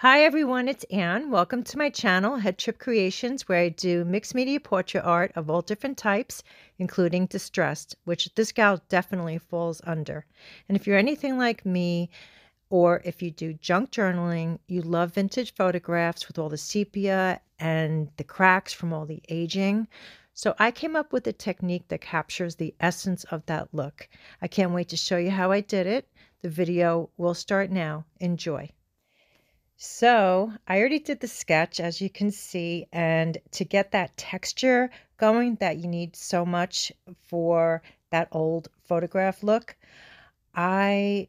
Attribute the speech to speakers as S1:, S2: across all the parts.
S1: Hi everyone, it's Ann. Welcome to my channel, Head Trip Creations, where I do mixed media portrait art of all different types, including distressed, which this gal definitely falls under. And if you're anything like me, or if you do junk journaling, you love vintage photographs with all the sepia and the cracks from all the aging. So I came up with a technique that captures the essence of that look. I can't wait to show you how I did it. The video will start now. Enjoy. So I already did the sketch, as you can see, and to get that texture going that you need so much for that old photograph look, I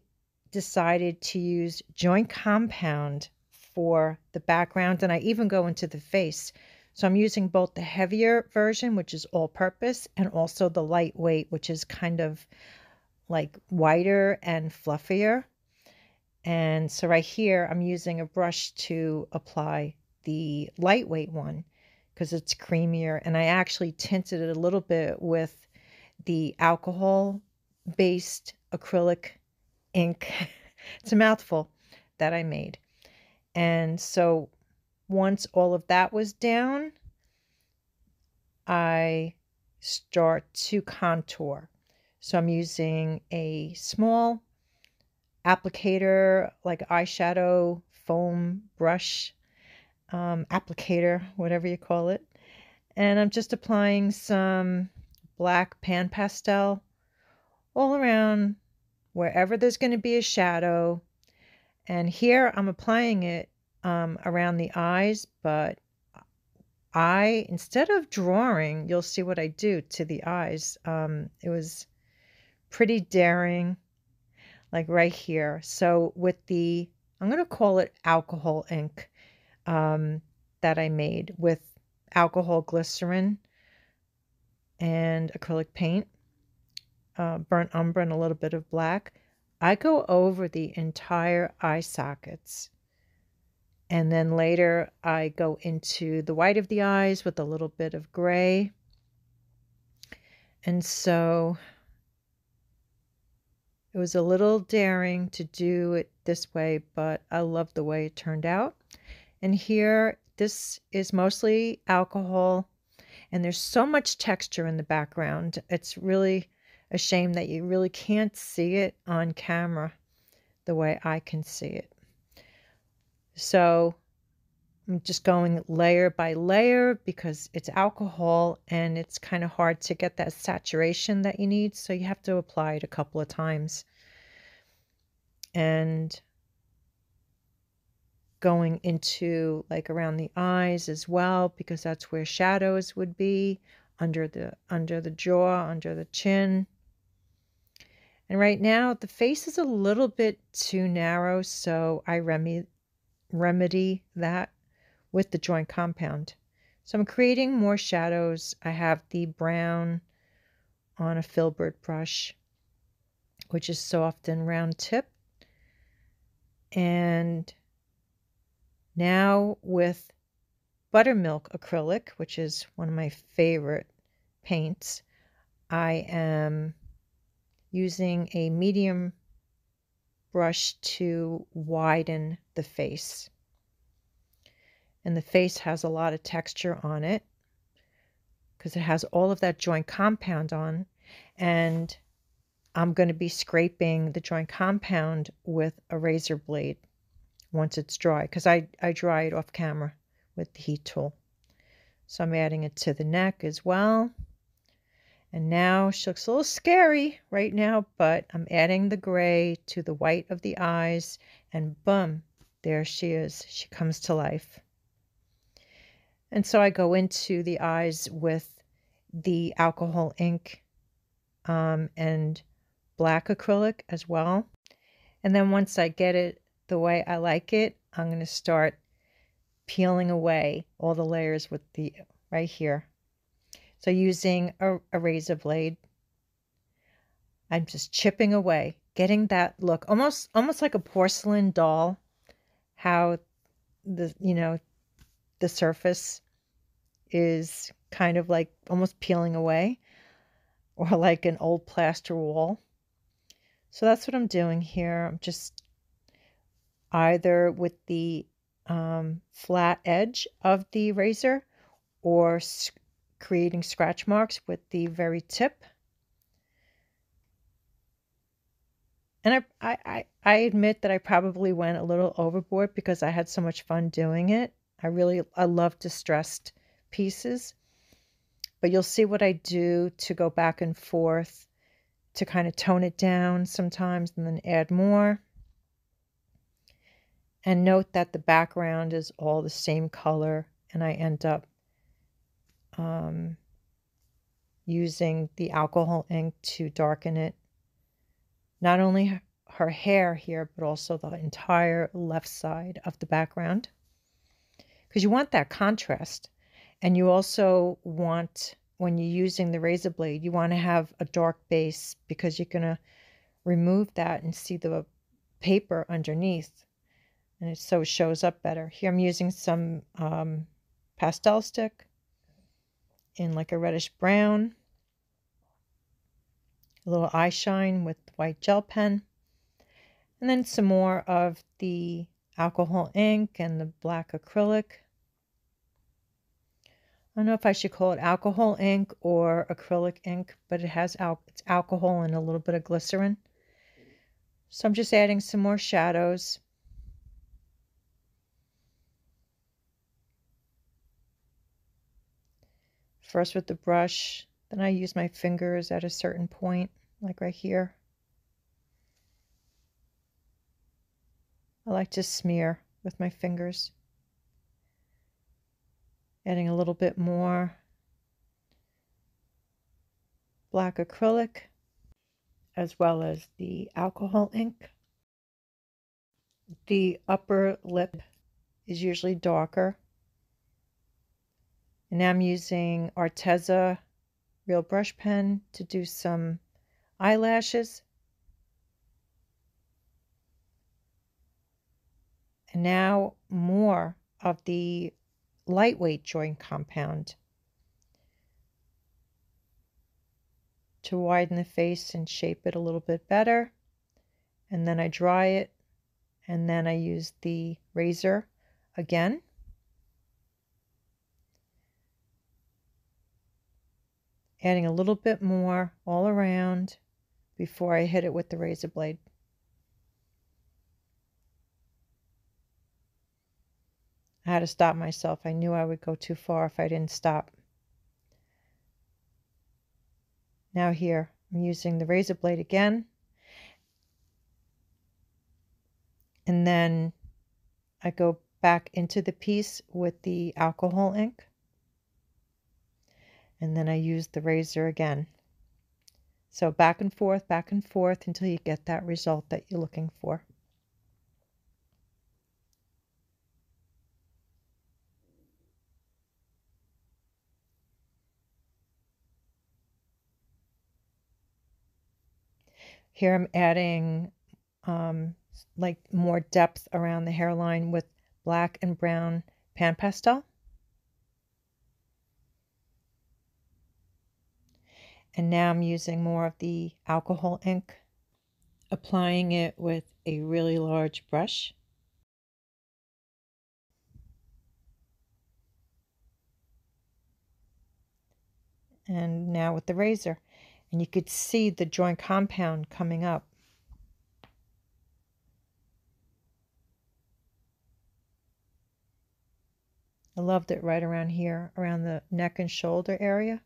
S1: decided to use joint compound for the background, and I even go into the face. So I'm using both the heavier version, which is all purpose, and also the lightweight, which is kind of like whiter and fluffier. And so right here, I'm using a brush to apply the lightweight one because it's creamier. And I actually tinted it a little bit with the alcohol-based acrylic ink. it's a mouthful that I made. And so once all of that was down, I start to contour. So I'm using a small applicator, like eyeshadow foam brush um, applicator, whatever you call it. And I'm just applying some black pan pastel all around wherever there's going to be a shadow. And here I'm applying it um, around the eyes, but I, instead of drawing, you'll see what I do to the eyes. Um, it was pretty daring like right here. So with the, I'm going to call it alcohol ink um, that I made with alcohol glycerin and acrylic paint, uh, burnt umber and a little bit of black. I go over the entire eye sockets. And then later I go into the white of the eyes with a little bit of gray. And so it was a little daring to do it this way, but I love the way it turned out. And here, this is mostly alcohol, and there's so much texture in the background. It's really a shame that you really can't see it on camera the way I can see it. So I'm just going layer by layer because it's alcohol and it's kind of hard to get that saturation that you need. So you have to apply it a couple of times. And going into like around the eyes as well because that's where shadows would be under the under the jaw, under the chin. And right now the face is a little bit too narrow, so I remedy remedy that with the joint compound. So I'm creating more shadows. I have the brown on a filbert brush, which is soft and round tip. And now with buttermilk acrylic, which is one of my favorite paints, I am using a medium brush to widen the face and the face has a lot of texture on it because it has all of that joint compound on and I'm going to be scraping the joint compound with a razor blade once it's dry because I, I dry it off camera with the heat tool. So I'm adding it to the neck as well. And now she looks a little scary right now, but I'm adding the gray to the white of the eyes and boom, there she is. She comes to life. And so I go into the eyes with the alcohol ink um, and black acrylic as well. And then once I get it the way I like it, I'm going to start peeling away all the layers with the right here. So using a, a razor blade, I'm just chipping away, getting that look almost almost like a porcelain doll. How the you know the surface is kind of like almost peeling away or like an old plaster wall. So that's what I'm doing here. I'm just either with the um, flat edge of the razor or creating scratch marks with the very tip. And I, I, I admit that I probably went a little overboard because I had so much fun doing it. I really, I love distressed pieces. But you'll see what I do to go back and forth to kind of tone it down sometimes and then add more. And note that the background is all the same color and I end up um, using the alcohol ink to darken it. Not only her hair here, but also the entire left side of the background. Because you want that contrast. And you also want, when you're using the razor blade, you want to have a dark base because you're going to remove that and see the paper underneath. And it so shows up better. Here I'm using some um, pastel stick in like a reddish brown. A little eye shine with white gel pen. And then some more of the alcohol ink and the black acrylic. I don't know if I should call it alcohol ink or acrylic ink, but it has al it's alcohol and a little bit of glycerin. So I'm just adding some more shadows. First with the brush, then I use my fingers at a certain point, like right here. I like to smear with my fingers adding a little bit more black acrylic as well as the alcohol ink. The upper lip is usually darker. And I'm using Arteza Real Brush Pen to do some eyelashes. And now more of the lightweight joint compound to widen the face and shape it a little bit better. And then I dry it and then I use the razor again. Adding a little bit more all around before I hit it with the razor blade. I had to stop myself. I knew I would go too far if I didn't stop. Now here, I'm using the razor blade again. And then I go back into the piece with the alcohol ink. And then I use the razor again. So back and forth, back and forth until you get that result that you're looking for. Here I'm adding um, like more depth around the hairline with black and brown pan pastel. And now I'm using more of the alcohol ink, applying it with a really large brush. And now with the razor and you could see the joint compound coming up. I loved it right around here, around the neck and shoulder area.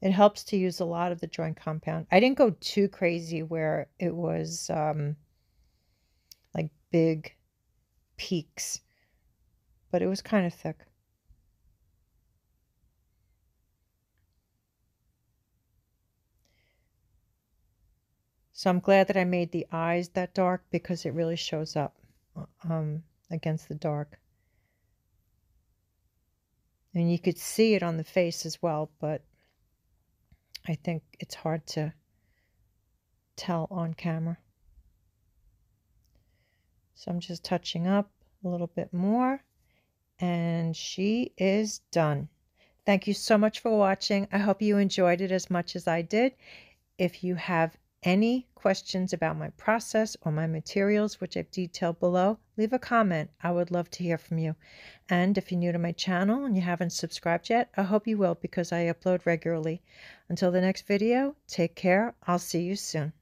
S1: It helps to use a lot of the joint compound. I didn't go too crazy where it was um, like big peaks, but it was kind of thick. So I'm glad that I made the eyes that dark because it really shows up um, against the dark. And you could see it on the face as well, but I think it's hard to tell on camera. So I'm just touching up a little bit more and she is done. Thank you so much for watching. I hope you enjoyed it as much as I did. If you have any questions about my process or my materials, which I've detailed below, leave a comment. I would love to hear from you. And if you're new to my channel and you haven't subscribed yet, I hope you will because I upload regularly. Until the next video, take care. I'll see you soon.